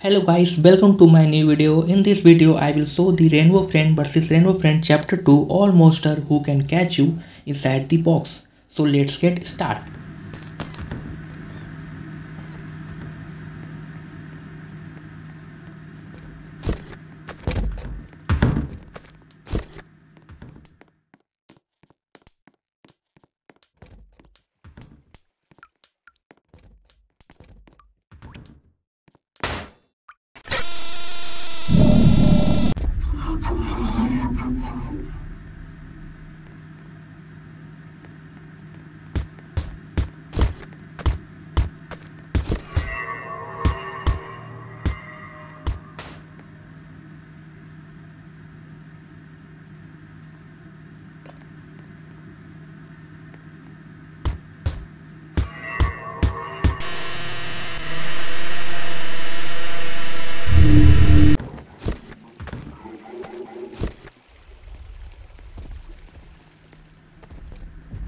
Hello guys, welcome to my new video. In this video, I will show the Rainbow Friend versus Rainbow Friend chapter 2 All Monster Who Can Catch You inside the box. So let's get started.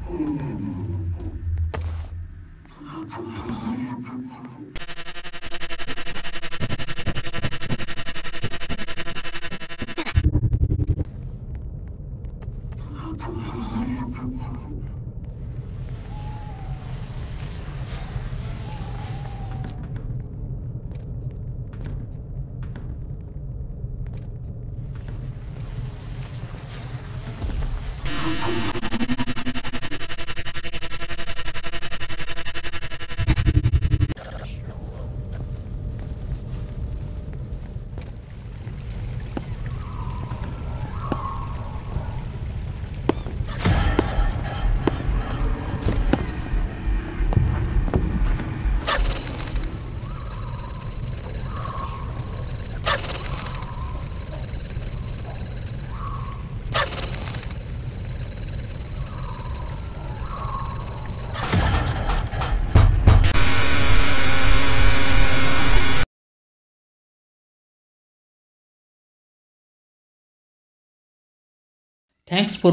Oh, my God. Thanks for